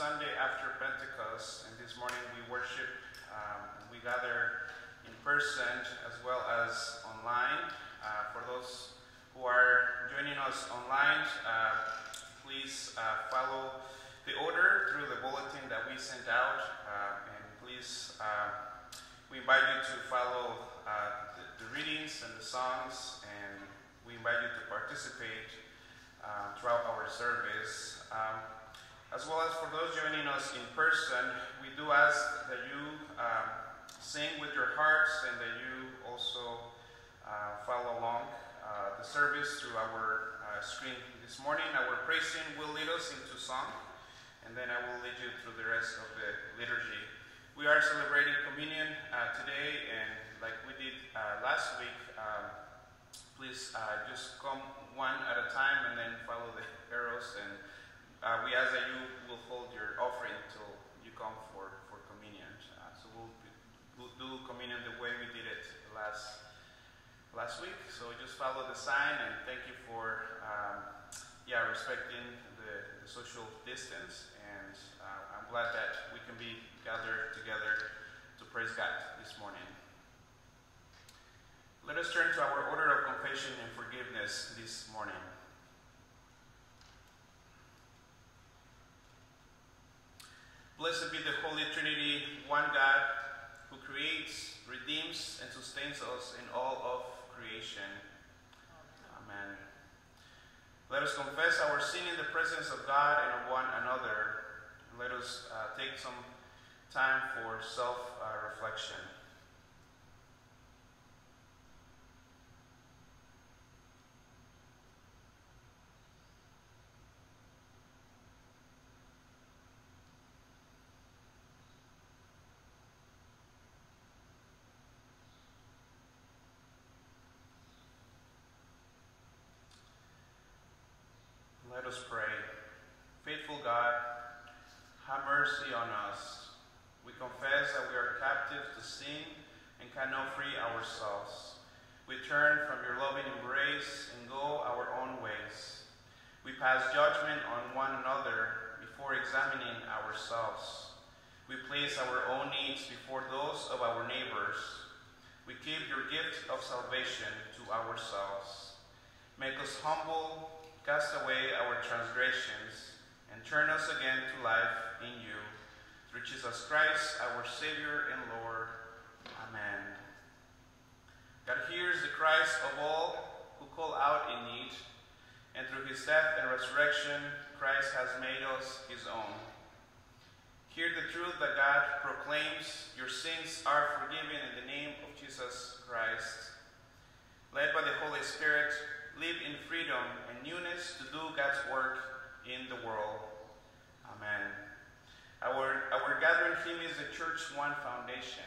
Sunday after Pentecost, and this morning we worship, um, we gather in person as well as online. Uh, for those who are joining us online, uh, please uh, follow the order through the bulletin that we sent out, uh, and please, uh, we invite you to follow uh, the, the readings and the songs, and we invite you to participate throughout our service. Um, as well as for those joining us in person, we do ask that you um, sing with your hearts and that you also uh, follow along uh, the service through our uh, screen this morning. Our praising will lead us into song, and then I will lead you through the rest of the liturgy. We are celebrating communion uh, today, and like we did uh, last week, um, please uh, just come one at a time and then follow the arrows and uh, we ask that you will hold your offering until you come for, for communion. Uh, so we'll, we'll, do communion the way we did it last last week. So just follow the sign and thank you for um, yeah respecting the, the, social distance. And uh, I'm glad that we can be gathered together to praise God this morning. Let us turn to our order of confession and forgiveness this morning. Blessed be the Holy Trinity, one God, who creates, redeems, and sustains us in all of creation. Amen. Let us confess our sin in the presence of God and of one another. Let us uh, take some time for self-reflection. Uh, Let us pray. Faithful God, have mercy on us. We confess that we are captive to sin and cannot free ourselves. We turn from your loving embrace and go our own ways. We pass judgment on one another before examining ourselves. We place our own needs before those of our neighbors. We give your gift of salvation to ourselves. Make us humble Cast away our transgressions and turn us again to life in you. Through Jesus Christ, our Savior and Lord. Amen. God hears the cries of all who call out in need, and through his death and resurrection, Christ has made us his own. Hear the truth that God proclaims, your sins are forgiven in the name of Jesus Christ. Led by the Holy Spirit, live in freedom and newness to do God's work in the world. Amen. Our, our gathering theme is the Church's One Foundation.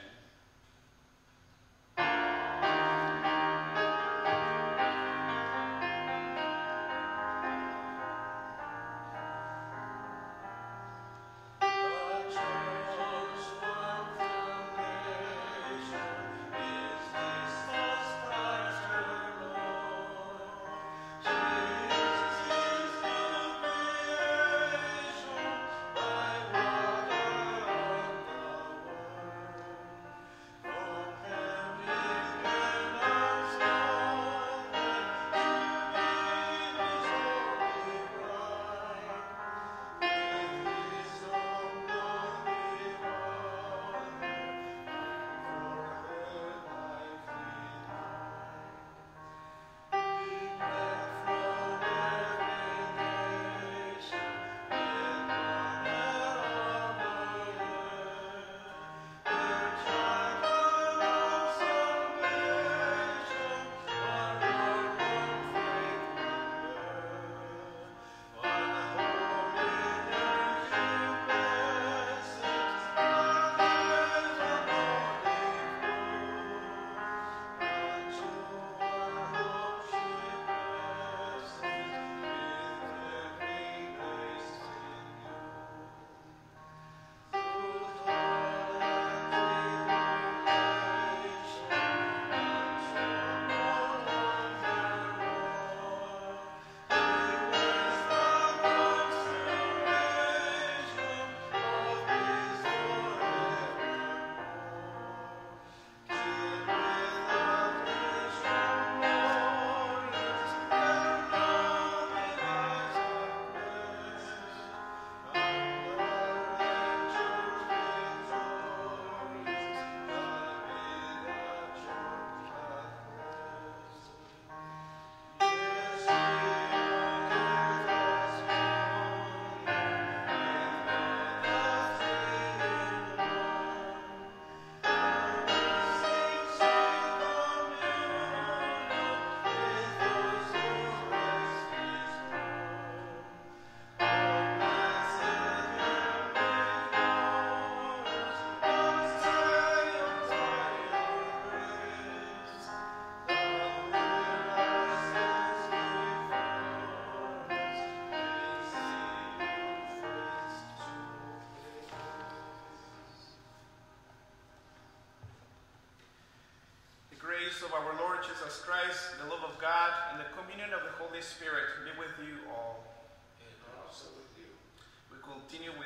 Jesus Christ, the love of God, and the communion of the Holy Spirit be with you all. And also with you. We continue with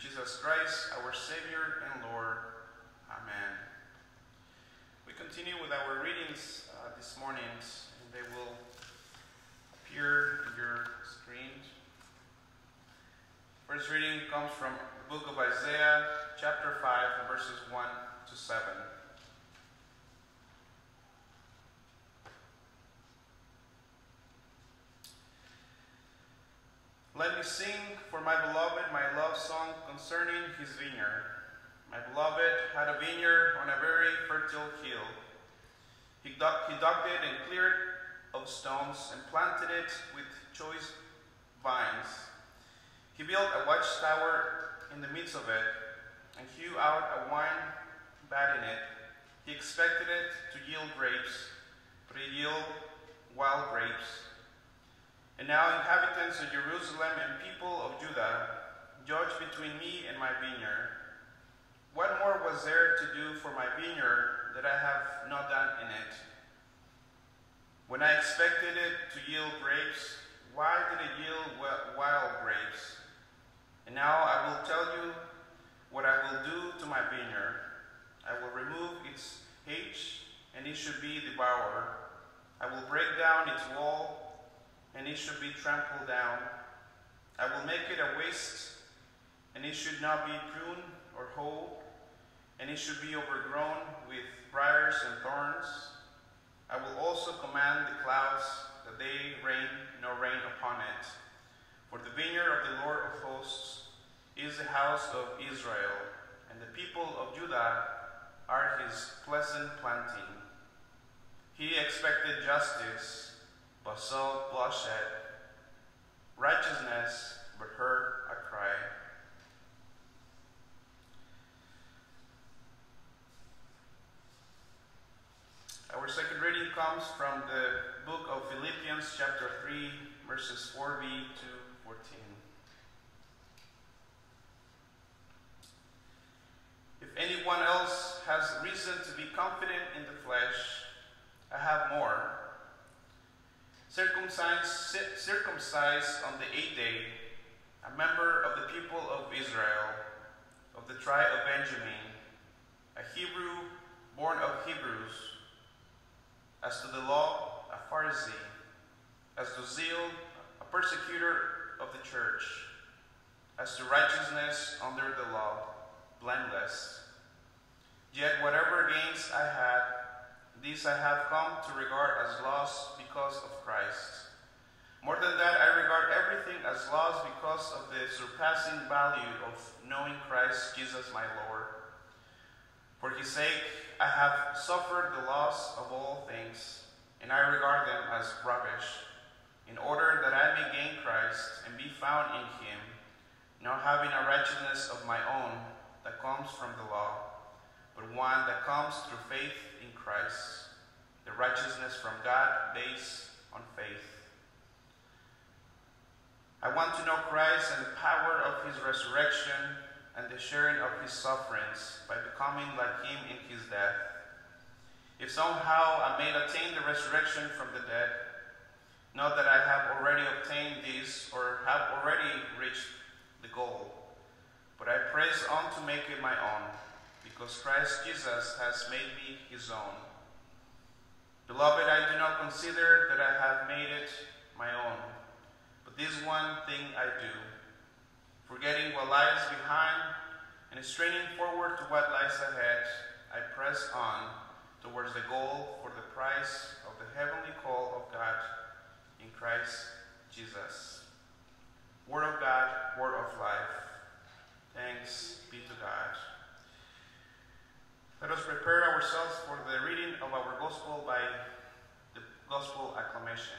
Jesus Christ, our Savior and Lord. Amen. We continue with our readings uh, this morning, and they will appear in your screen. First reading comes from the book of Isaiah, chapter 5, verses 1 to 7. Let me sing for my beloved my love song concerning his vineyard. My beloved had a vineyard on a very fertile hill. He dug, he dug it and cleared of stones and planted it with choice vines. He built a watchtower in the midst of it and hewed out a wine vat in it. He expected it to yield grapes, but it yielded wild grapes. And now, inhabitants of Jerusalem and people of Judah, judge between me and my vineyard. What more was there to do for my vineyard that I have not done in it? When I expected it to yield grapes, why did it yield wild grapes? And now I will tell you what I will do to my vineyard. I will remove its hedge, and it should be devoured. I will break down its wall, and it should be trampled down. I will make it a waste, and it should not be pruned or hoed, and it should be overgrown with briars and thorns. I will also command the clouds that they rain no rain upon it. For the vineyard of the Lord of hosts is the house of Israel, and the people of Judah are his pleasant planting. He expected justice, but saw bloodshed, righteousness, but heard a cry. Our second reading comes from the book of Philippians, chapter 3, verses 4b to 14. If anyone else has reason to be confident in the flesh, I have more. Circumcised, circumcised on the eighth day, a member of the people of Israel, of the tribe of Benjamin, a Hebrew born of Hebrews, as to the law, a Pharisee, as to zeal, a persecutor of the church, as to righteousness under the law, blameless. Yet whatever gains I had, these I have come to regard as loss because of Christ. More than that, I regard everything as loss because of the surpassing value of knowing Christ Jesus my Lord. For his sake, I have suffered the loss of all things, and I regard them as rubbish, in order that I may gain Christ and be found in him, not having a righteousness of my own that comes from the law, but one that comes through faith in Christ, the righteousness from God based on faith. I want to know Christ and the power of his resurrection and the sharing of his sufferings by becoming like him in his death. If somehow I may attain the resurrection from the dead, not that I have already obtained this or have already reached the goal, but I press on to make it my own, because Christ Jesus has made me his own. Beloved, I do not consider that I have made it my own, but this one thing I do Forgetting what lies behind and straining forward to what lies ahead, I press on towards the goal for the prize of the heavenly call of God in Christ Jesus. Word of God, word of life. Thanks be to God. Let us prepare ourselves for the reading of our gospel by the gospel acclamation.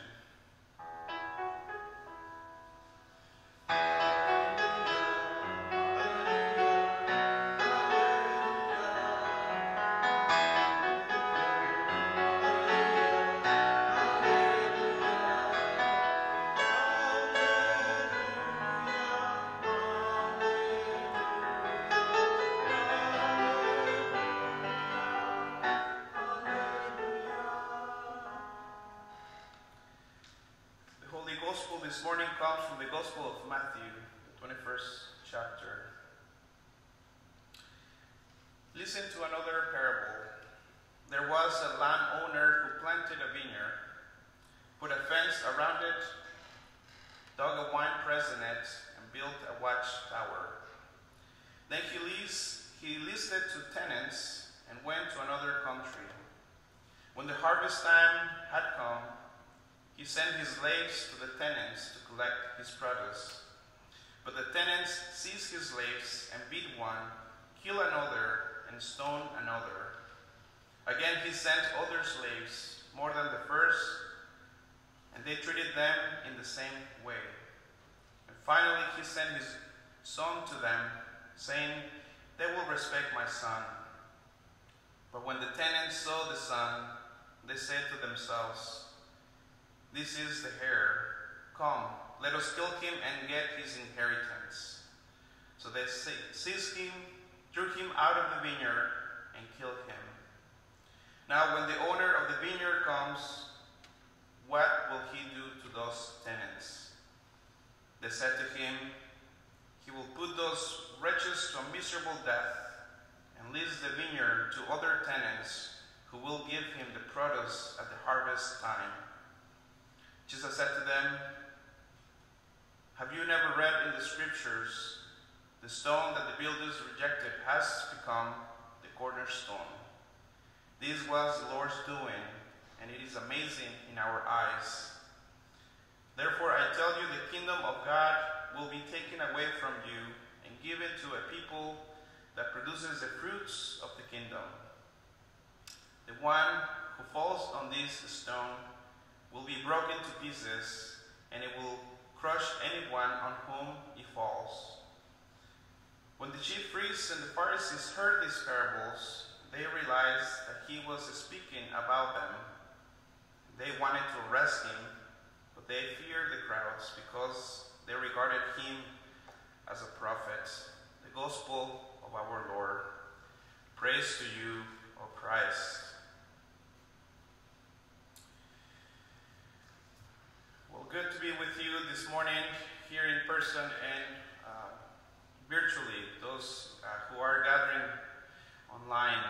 This is the heir. Come, let us kill him and get his inheritance. So they seized him, drew him out of the vineyard, and killed him. Now, when the owner of the vineyard comes, what will he do to those tenants? They said to him, He will put those wretches to a miserable death and lease the vineyard to other tenants who will give him the produce at the harvest time. Jesus said to them, Have you never read in the scriptures, the stone that the builders rejected has become the cornerstone? This was the Lord's doing, and it is amazing in our eyes. Therefore, I tell you, the kingdom of God will be taken away from you and given to a people that produces the fruits of the kingdom. The one who falls on this stone will be broken to pieces, and it will crush anyone on whom it falls. When the chief priests and the Pharisees heard these parables, they realized that he was speaking about them. They wanted to arrest him, but they feared the crowds because they regarded him as a prophet. The gospel of our Lord. Praise to you, O Christ. good to be with you this morning here in person and uh, virtually, those uh, who are gathering online.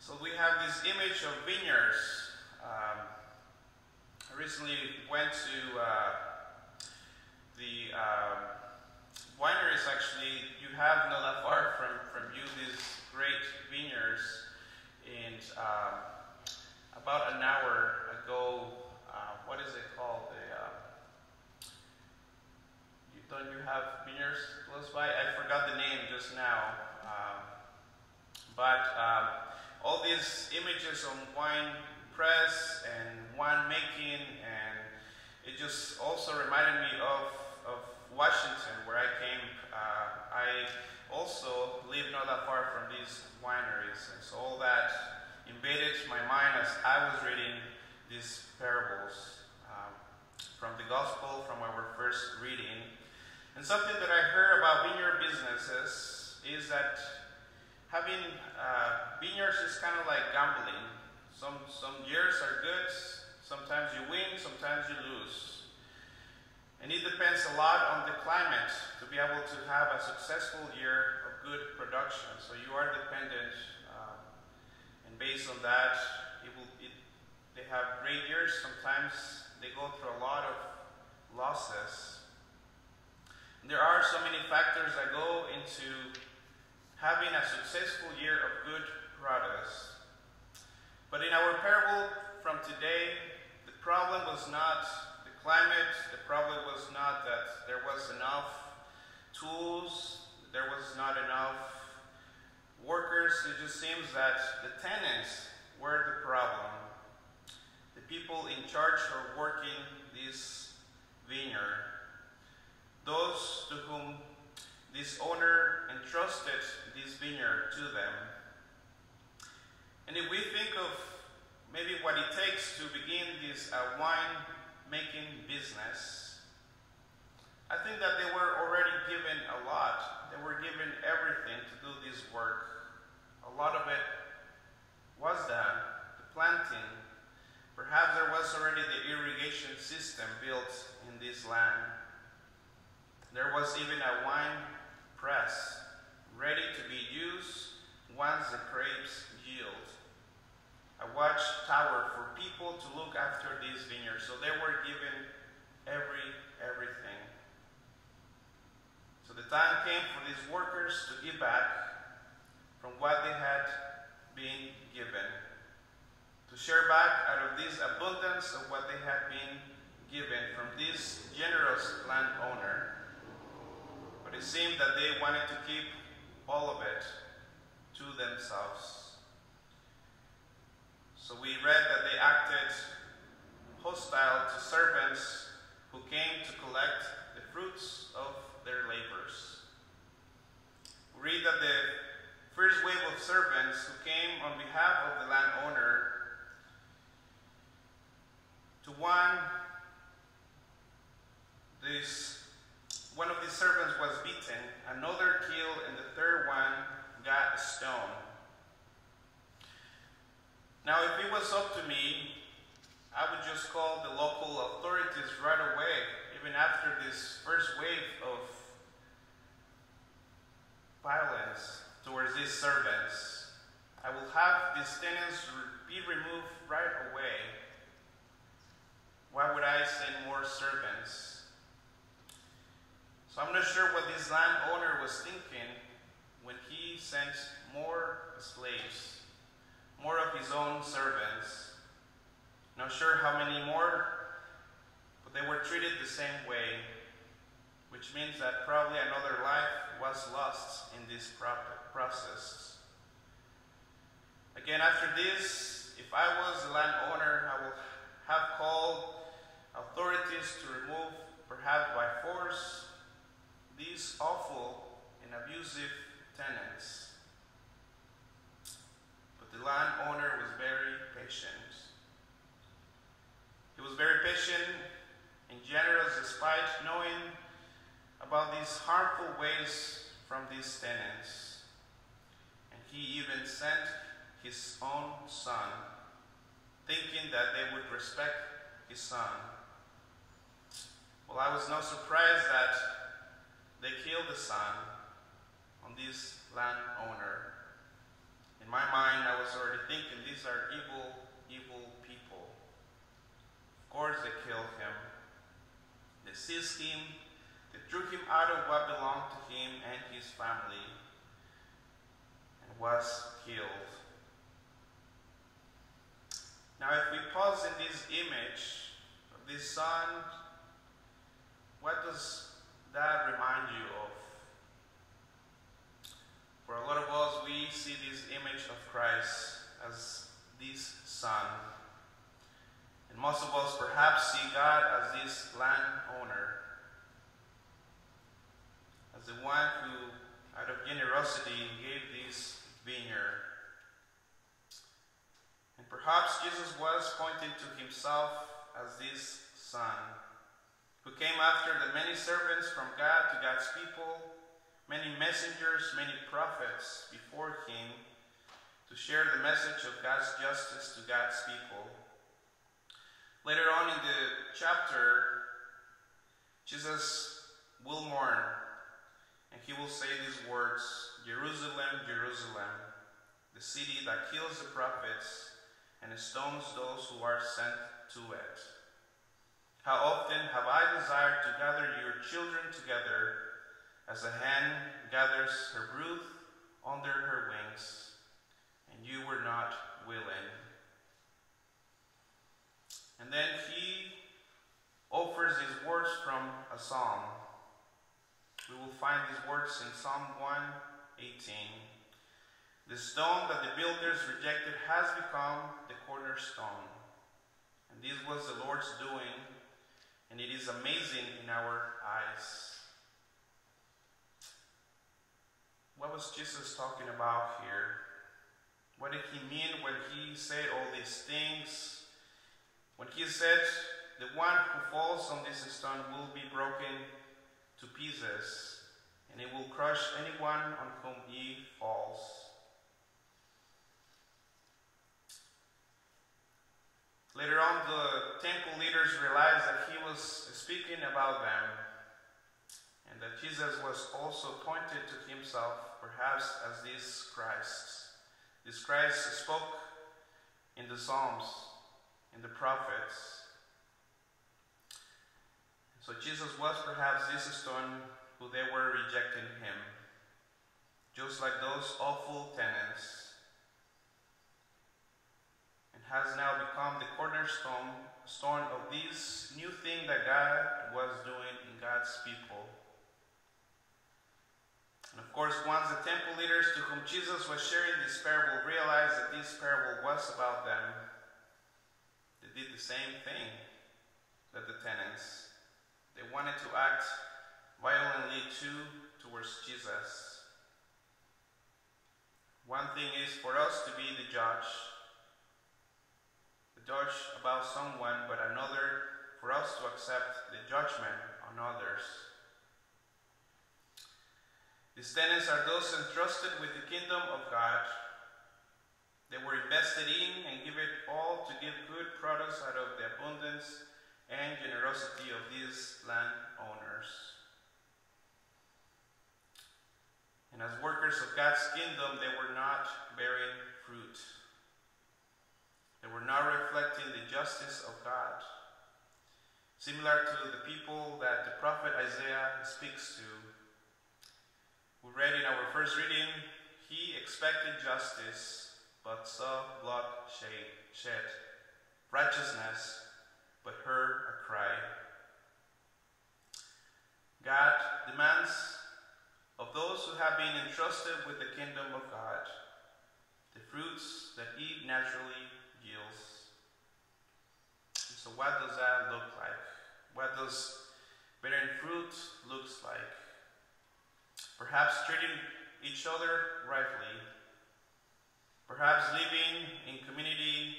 So we have this image of vineyards. Um, I recently went to uh, the um, wineries actually. You have not that far from, from you these great vineyards. And um, about an hour ago, what is it called? The, uh, you, don't you have vineyards close by? I forgot the name just now. Um, but um, some wine press and wine making, and it just also reminded me of, of Washington, where I came. Uh, I also live not that far from these wineries, and so all that invaded my mind as I was reading these parables um, from the gospel, from our first reading. And something that I heard about vineyard businesses is that having uh, vineyards is kind of like gambling. Some some years are good, sometimes you win, sometimes you lose. And it depends a lot on the climate to be able to have a successful year of good production. So you are dependent, uh, and based on that, it will, it, they have great years. Sometimes they go through a lot of losses. There are so many factors that go into having a successful year of good products. But in our parable from today, the problem was not the climate, the problem was not that there was enough tools, there was not enough workers. It just seems that the tenants were the problem. The people in charge of working this vineyard. Those to whom this owner entrusted this vineyard to them. And if we think of maybe what it takes to begin this uh, wine making business, I think that they were already given a lot. They were given everything to do this work. A lot of it was done, the planting. Perhaps there was already the irrigation system built in this land. There was even a wine press ready to be used once the grapes yield. A watchtower for people to look after these vineyards. So they were given every everything. So the time came for these workers to give back from what they had been given. To share back out of this abundance of what they had been given from this generous landowner. But it seemed that they wanted to keep all of it to themselves. So we read that they acted hostile to servants who came to collect the fruits of their labors. We read that the first wave of servants who came on behalf of the landowner to one this one of the servants was beaten, another killed, and the third one got a stone. Now, if it was up to me, I would just call the local authorities right away, even after this first wave of violence towards these servants. I will have these tenants be removed right away. Why would I send more servants? So I'm not sure what this landowner was thinking when he sent more slaves, more of his own servants. Not sure how many more, but they were treated the same way, which means that probably another life was lost in this process. Again, after this, if I was the landowner, I would have called authorities to remove, perhaps by force, these awful and abusive tenants. But the landowner was very patient. He was very patient and generous despite knowing about these harmful ways from these tenants. And he even sent his own son, thinking that they would respect his son. Well, I was not surprised that they killed the son on this landowner. In my mind, I was already thinking these are evil, evil people. Of course, they killed him. They seized him. They drew him out of what belonged to him and his family and was killed. Now, if we pause in this image of this son what does that remind you of? For a lot of us, we see this image of Christ as this son. And most of us perhaps see God as this landowner, as the one who, out of generosity, gave this vineyard. And perhaps Jesus was pointing to himself as this son, who came after the many servants from God to God's people, many messengers, many prophets before him, to share the message of God's justice to God's people. Later on in the chapter, Jesus will mourn and he will say these words Jerusalem, Jerusalem, the city that kills the prophets and stones those who are sent to it. How often have I desired to gather your children together as a hen gathers her brood under her wings and you were not willing. And then he offers these words from a psalm. We will find these words in Psalm 118. The stone that the builders rejected has become the cornerstone. And this was the Lord's doing, and it is amazing in our eyes. What was Jesus talking about here? What did he mean when he said all these things? When he said, The one who falls on this stone will be broken to pieces, and it will crush anyone on whom he falls. Later on, the temple leaders realized that he was speaking about them, and that Jesus was also pointed to himself, perhaps as this Christ. This Christ spoke in the Psalms, in the prophets. So Jesus was perhaps this stone who they were rejecting him, just like those awful tenants, has now become the cornerstone stone of this new thing that God was doing in God's people. And of course, once the temple leaders to whom Jesus was sharing this parable realized that this parable was about them, they did the same thing that the tenants. They wanted to act violently too towards Jesus. One thing is for us to be the judge, judge about someone, but another for us to accept the judgment on others. These tenants are those entrusted with the kingdom of God. They were invested in and given all to give good products out of the abundance and generosity of these landowners. And as workers of God's kingdom, they were not bearing fruit. They were not reflecting the justice of God. Similar to the people that the prophet Isaiah speaks to we read in our first reading, he expected justice, but saw blood shed, righteousness, but heard a cry. God demands of those who have been entrusted with the kingdom of God the fruits that he naturally. So what does that look like? What does bearing fruit looks like? perhaps treating each other rightly, perhaps living in community,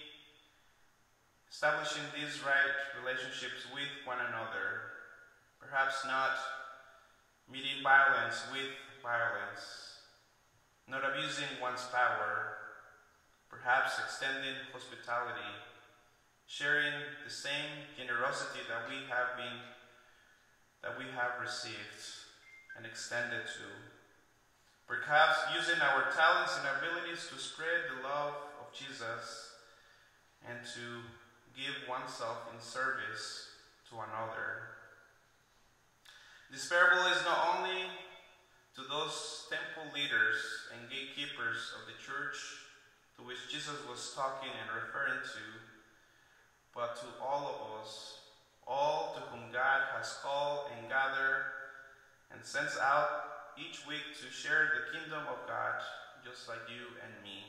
establishing these right relationships with one another, perhaps not meeting violence with violence, not abusing one's power, perhaps extending hospitality, sharing the same generosity that we have been that we have received and extended to. Perhaps using our talents and abilities to spread the love of Jesus and to give oneself in service to another. This parable is not only to those temple leaders and gatekeepers of the church to which Jesus was talking and referring to, but to all of us, all to whom God has called and gathered and sends out each week to share the kingdom of God, just like you and me.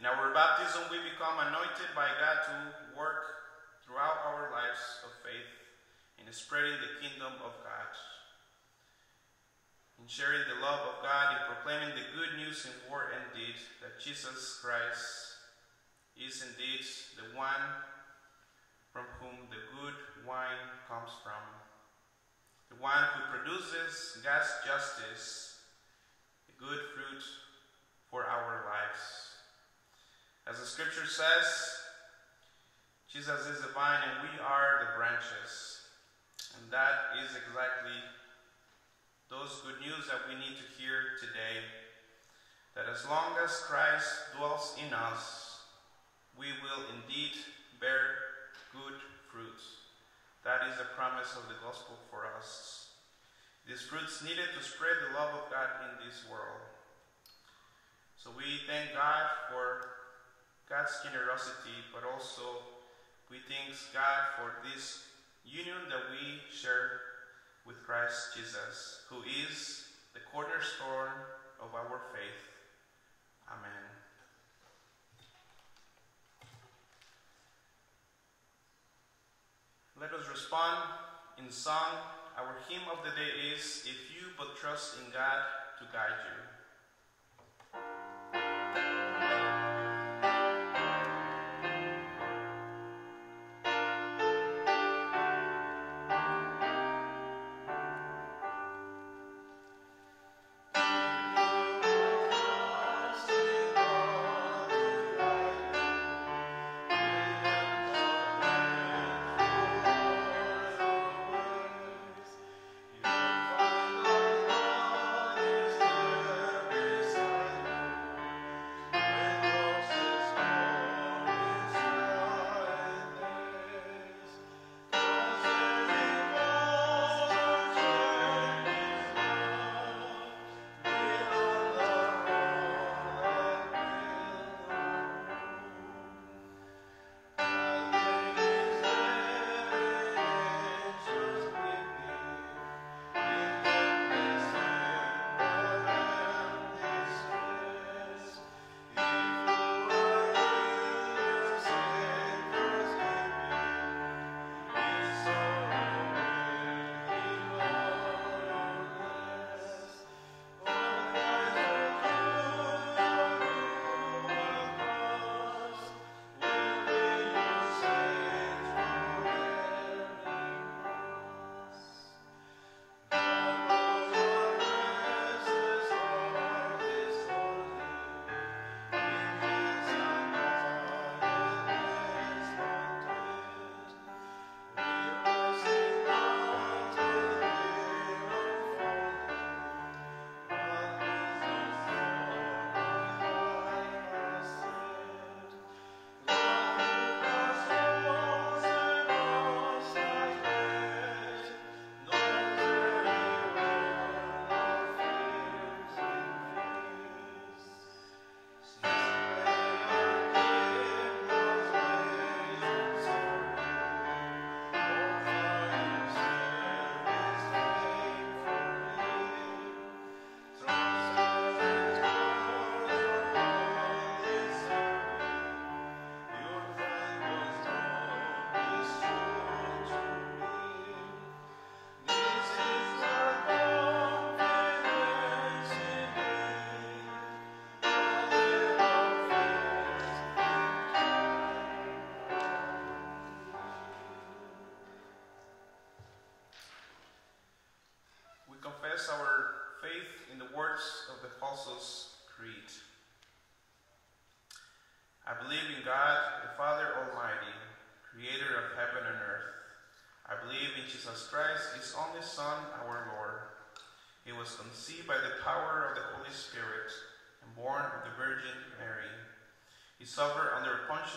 In our baptism, we become anointed by God to work throughout our lives of faith in spreading the kingdom of God, in sharing the love of God, in proclaiming the good news in word and deed that Jesus Christ is indeed the one from whom the good wine comes from, the one who produces God's justice, the good fruit for our lives. As the scripture says, Jesus is the vine and we are the branches. And that is exactly those good news that we need to hear today. That as long as Christ dwells in us, we will indeed bear good fruit. That is the promise of the gospel for us. These fruits needed to spread the love of God in this world. So we thank God for God's generosity, but also we thank God for this union that we share with Christ Jesus, who is the cornerstone of our faith. Amen. Let us respond in song. Our hymn of the day is If You But Trust in God to Guide You.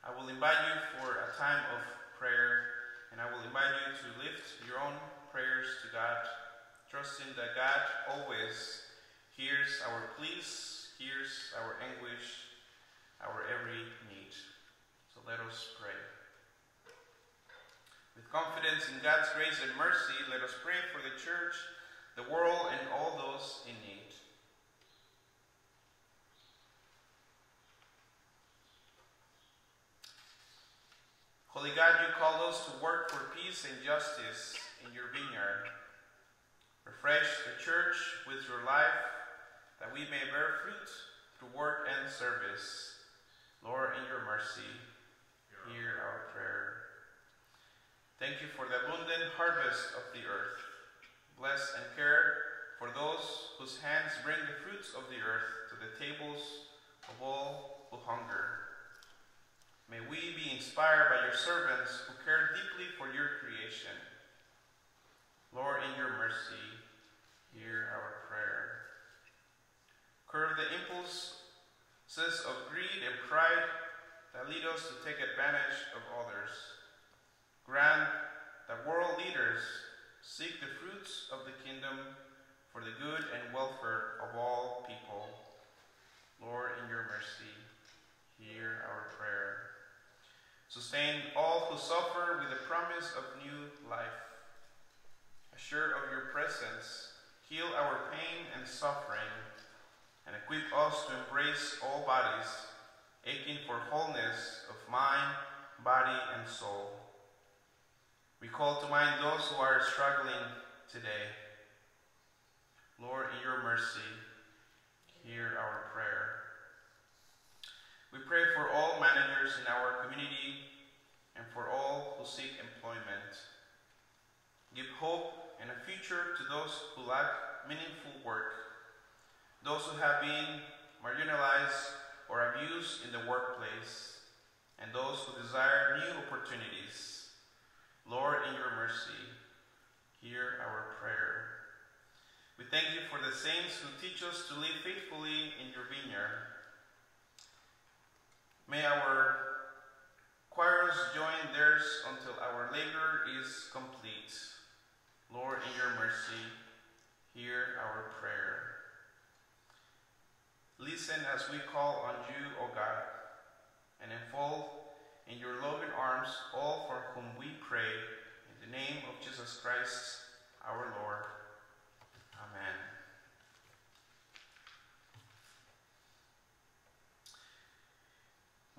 I will invite you for a time of prayer, and I will invite you to lift your own prayers to God, trusting that God always hears our pleas, hears our anguish, our every need. So let us pray. With confidence in God's grace and mercy, let us pray for the church, the world, and all those in need. Holy God, you call us to work for peace and justice in your vineyard. Refresh the church with your life that we may bear fruit through work and service. Lord, in your mercy, hear our prayer. Thank you for the abundant harvest of the earth. Bless and care for those whose hands bring the fruits of the earth to the tables of all who hunger. May we be inspired by your servants who care deeply for your creation. Lord, in your mercy, hear our prayer. Curb the impulses of greed and pride that lead us to take advantage of others. Grant that world leaders seek the fruits of the kingdom for the good and welfare of all people. Lord, in your mercy, hear our prayer. Sustain all who suffer with the promise of new life. Assured of your presence, heal our pain and suffering, and equip us to embrace all bodies, aching for wholeness of mind, body, and soul. We call to mind those who are struggling today. Lord, in your mercy, hear our prayer. We pray for all managers in our community and for all who seek employment. Give hope and a future to those who lack meaningful work, those who have been marginalized or abused in the workplace, and those who desire new opportunities. Lord, in your mercy, hear our prayer. We thank you for the saints who teach us to live faithfully in your vineyard. May our choirs join theirs until our labor is complete. Lord, in your mercy, hear our prayer. Listen as we call on you, O God, and enfold in your loving arms all for whom we pray, in the name of Jesus Christ, our Lord. Amen.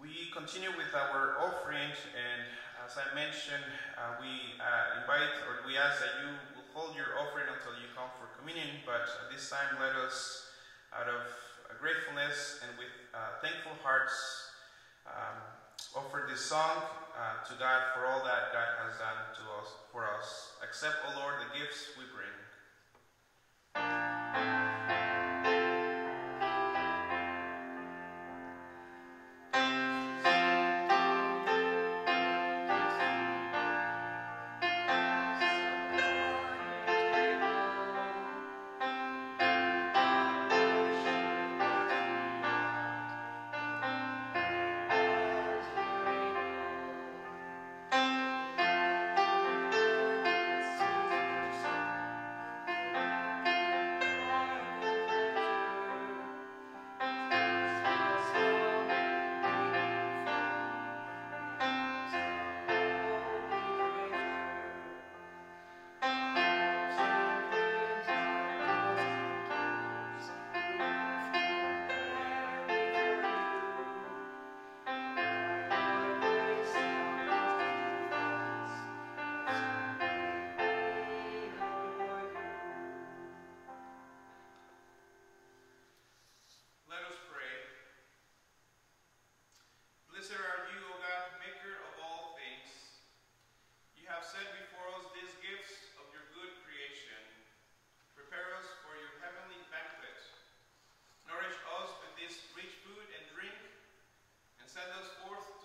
We continue with our offering, and as I mentioned, uh, we uh, invite or we ask that you will hold your offering until you come for communion. But at this time, let us, out of gratefulness and with uh, thankful hearts, um, offer this song uh, to God for all that God has done to us for us. Accept, O Lord, the gifts we bring.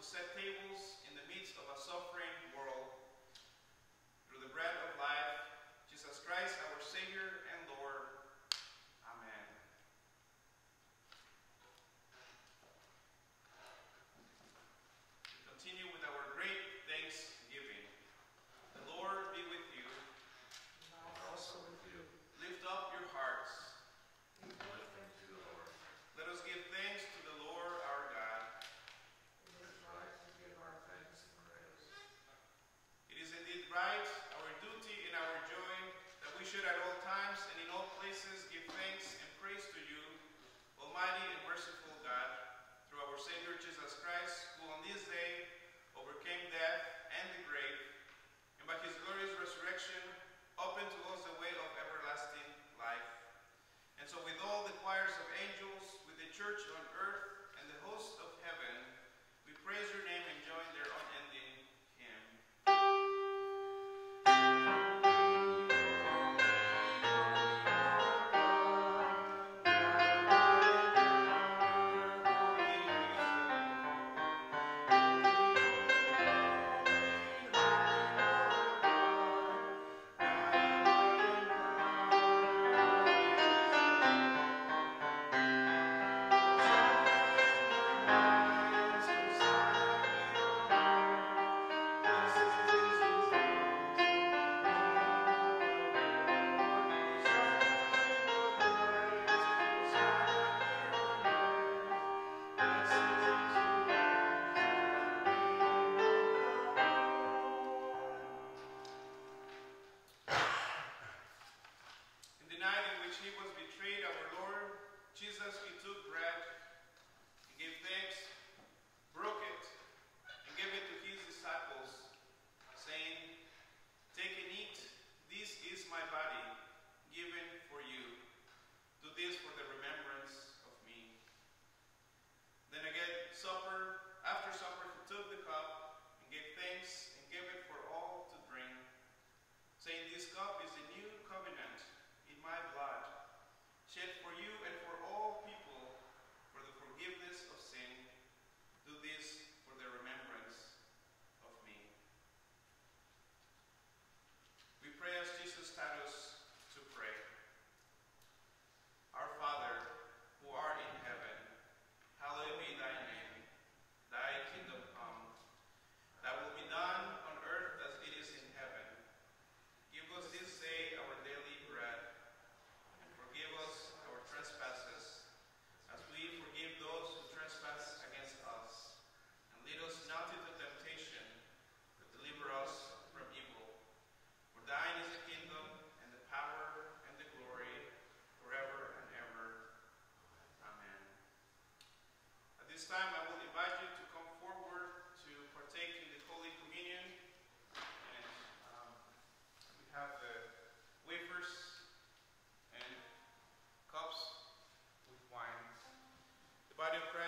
set tables,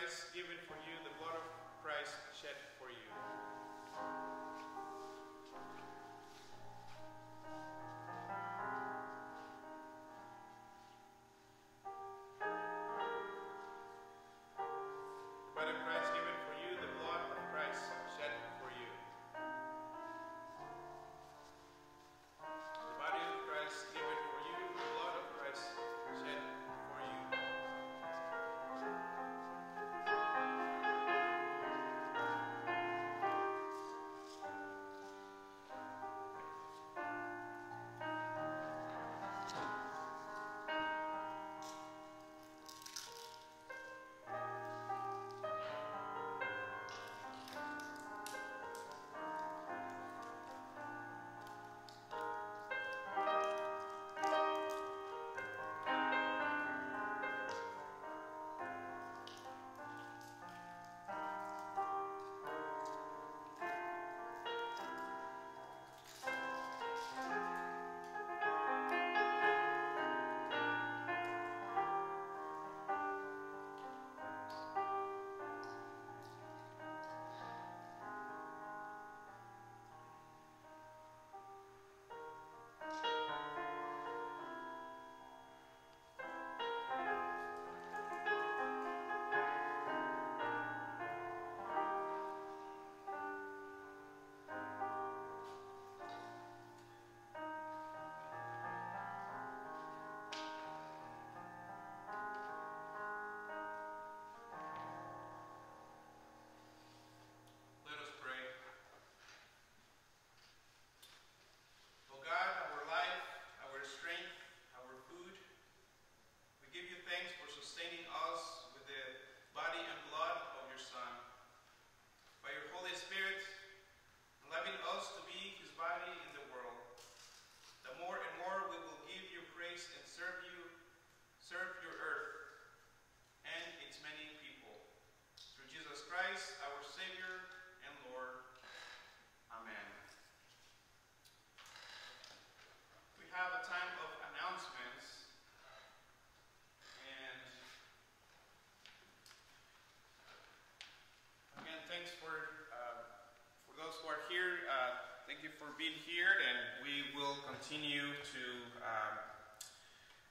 Christ given for you, the blood of Christ shed for you. Thank you for being here, and we will continue to um,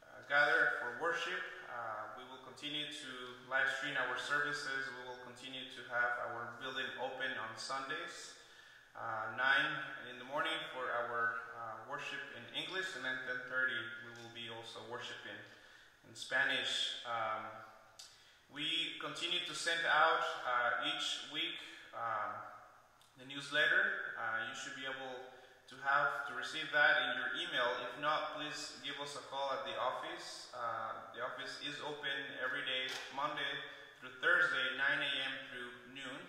uh, gather for worship. Uh, we will continue to live stream our services. We will continue to have our building open on Sundays, uh, 9 in the morning for our uh, worship in English, and then 10:30 we will be also worshiping in Spanish. Um, we continue to send out uh, each week um, the newsletter. Uh, you should be able to have to receive that in your email. If not, please give us a call at the office. Uh, the office is open every day, Monday through Thursday, 9 a.m. through noon.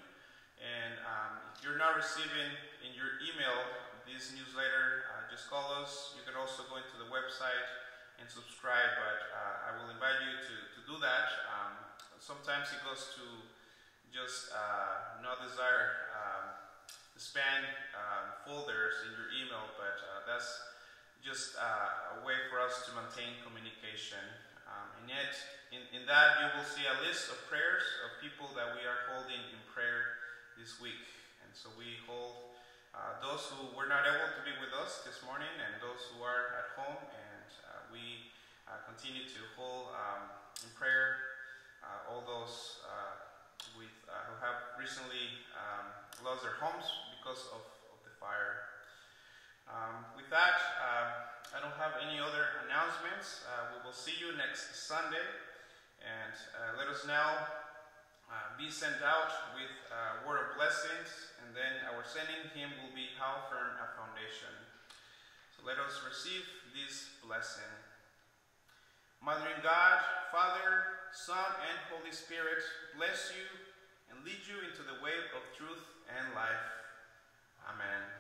And um, if you're not receiving in your email this newsletter, uh, just call us. You can also go into the website and subscribe, but uh, I will invite you to, to do that. Um, sometimes it goes to just uh, not desire um, the spam uh, folders in your email, but uh, that's just uh, a way for us to maintain communication. Um, and yet, in, in that, you will see a list of prayers of people that we are holding in prayer this week. And so we hold uh, those who were not able to be with us this morning and those who are at home, and uh, we uh, continue to hold um, in prayer uh, all those with, who have recently um, lost their homes because of, of the fire. Um, with that, uh, I don't have any other announcements. Uh, we will see you next Sunday, and uh, let us now uh, be sent out with a word of blessings, and then our sending hymn will be How Firm a Foundation. So let us receive this blessing. Mother in God, Father, Son, and Holy Spirit, bless you and lead you into the way of truth and life. Amen.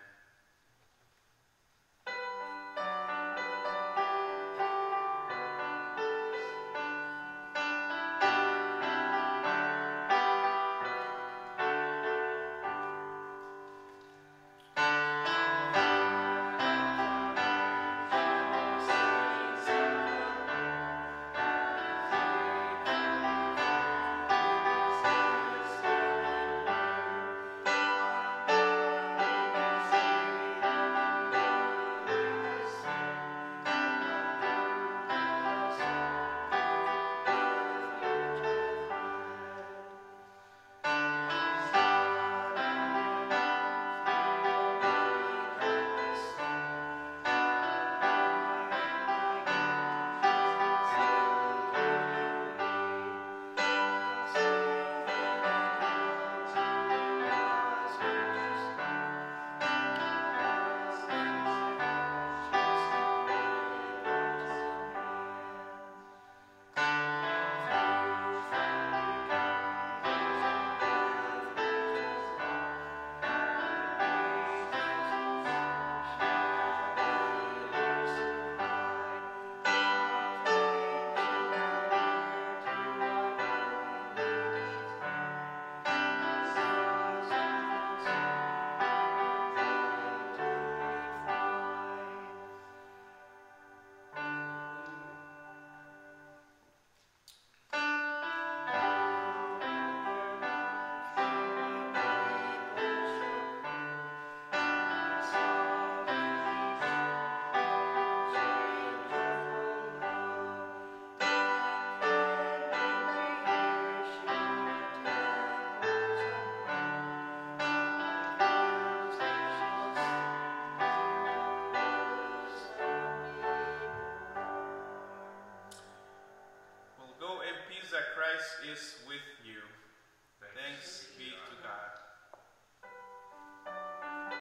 Christ is